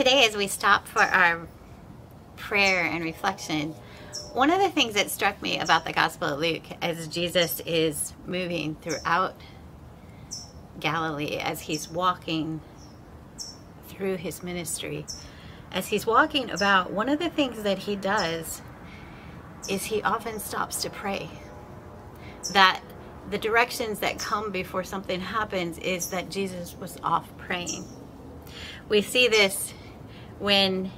Today, as we stop for our prayer and reflection, one of the things that struck me about the Gospel of Luke as Jesus is moving throughout Galilee, as he's walking through his ministry, as he's walking about, one of the things that he does is he often stops to pray. That the directions that come before something happens is that Jesus was off praying. We see this when,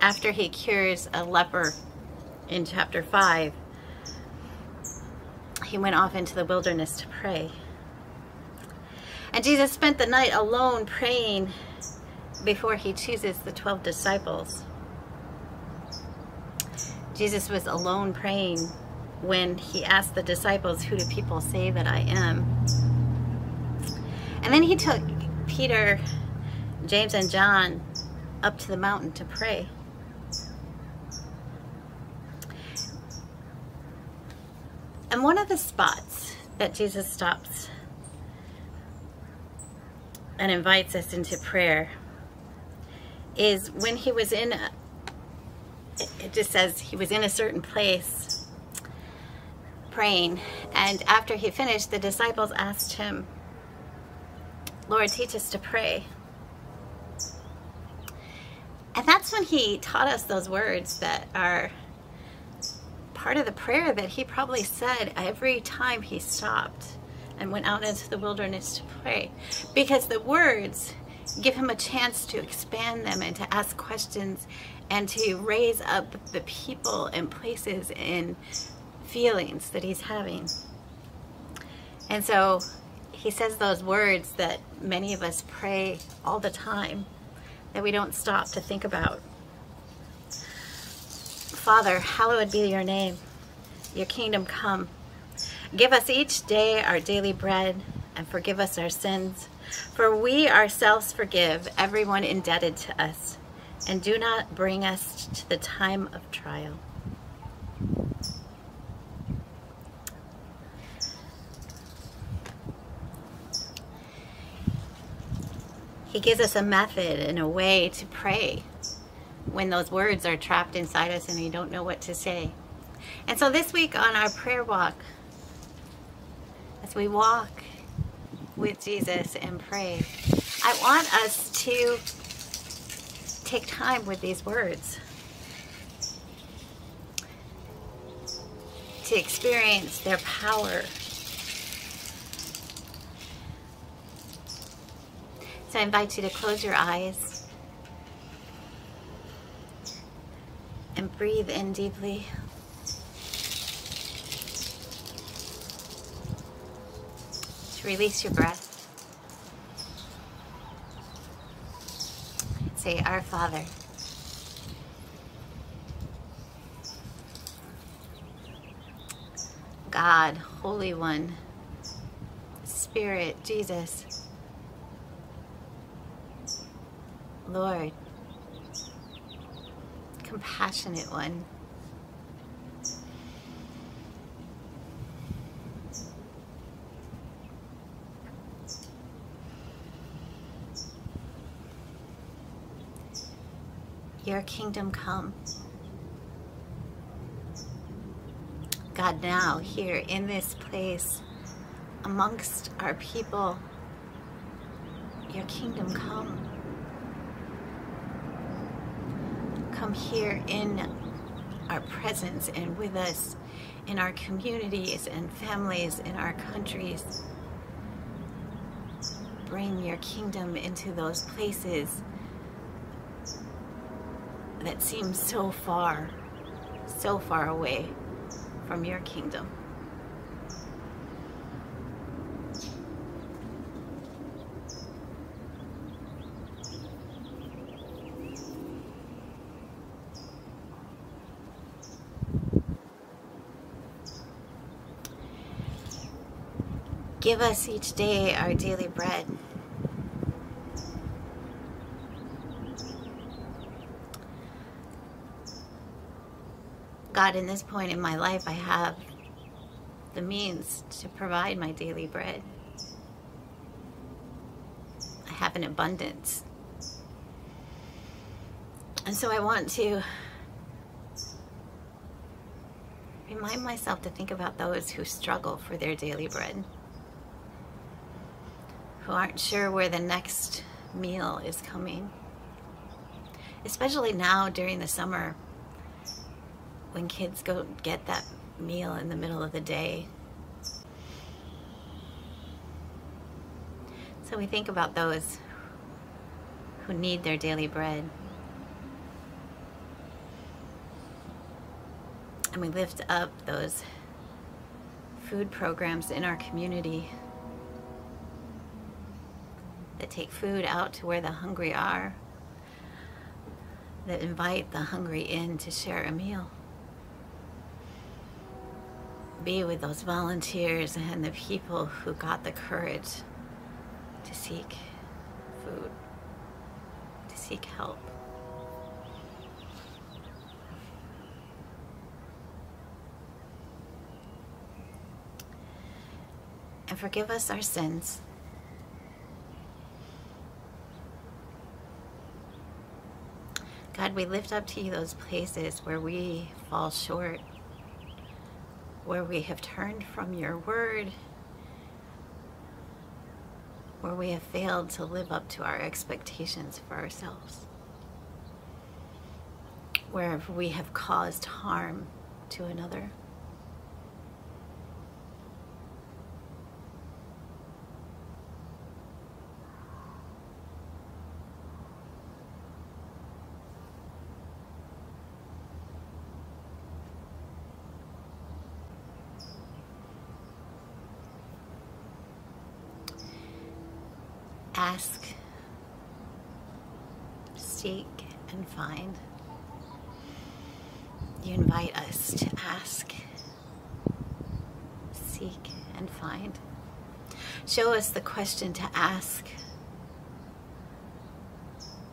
after he cures a leper in chapter 5, he went off into the wilderness to pray. And Jesus spent the night alone praying before he chooses the 12 disciples. Jesus was alone praying when he asked the disciples, Who do people say that I am? And then he took Peter, James, and John up to the mountain to pray. And one of the spots that Jesus stops and invites us into prayer is when he was in, a, it just says he was in a certain place praying. And after he finished, the disciples asked him, Lord, teach us to pray. And that's when he taught us those words that are part of the prayer that he probably said every time he stopped and went out into the wilderness to pray. Because the words give him a chance to expand them and to ask questions and to raise up the people and places and feelings that he's having. And so he says those words that many of us pray all the time that we don't stop to think about. Father, hallowed be your name. Your kingdom come. Give us each day our daily bread and forgive us our sins. For we ourselves forgive everyone indebted to us. And do not bring us to the time of trial. He gives us a method and a way to pray when those words are trapped inside us and we don't know what to say. And so this week on our prayer walk, as we walk with Jesus and pray, I want us to take time with these words. To experience their power So I invite you to close your eyes and breathe in deeply. To release your breath. Say, Our Father. God, Holy One, Spirit, Jesus. Lord, compassionate one. Your kingdom come. God, now, here in this place, amongst our people, your kingdom come. Come here in our presence and with us in our communities and families, in our countries. Bring your kingdom into those places that seem so far, so far away from your kingdom. Give us each day our daily bread. God, in this point in my life, I have the means to provide my daily bread. I have an abundance. And so I want to remind myself to think about those who struggle for their daily bread, who aren't sure where the next meal is coming. Especially now during the summer when kids go get that meal in the middle of the day. So we think about those who need their daily bread. And we lift up those food programs in our community that take food out to where the hungry are, that invite the hungry in to share a meal. Be with those volunteers and the people who got the courage to seek food, to seek help. And forgive us our sins God, we lift up to you those places where we fall short, where we have turned from your word, where we have failed to live up to our expectations for ourselves, where we have caused harm to another. Ask, seek, and find. You invite us to ask, seek, and find. Show us the question to ask.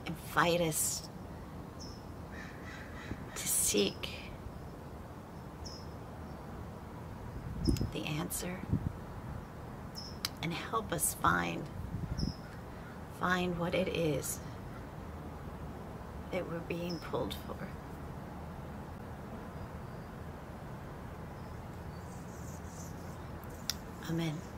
Invite us to seek the answer and help us find find what it is that we're being pulled for. Amen.